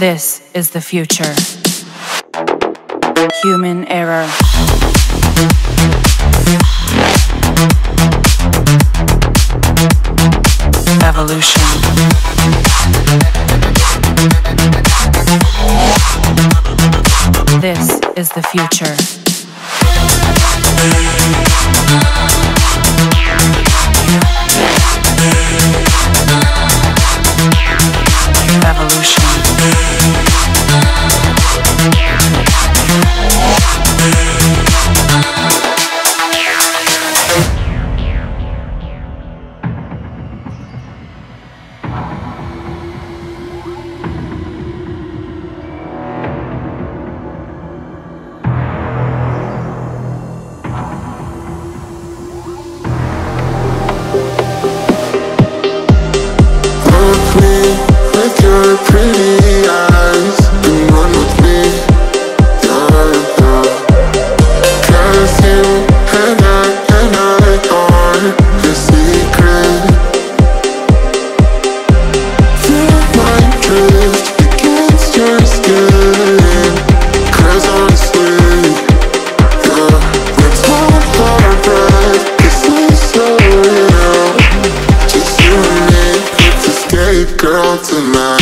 This is the future. Human error. Evolution. This is the future. girl tonight.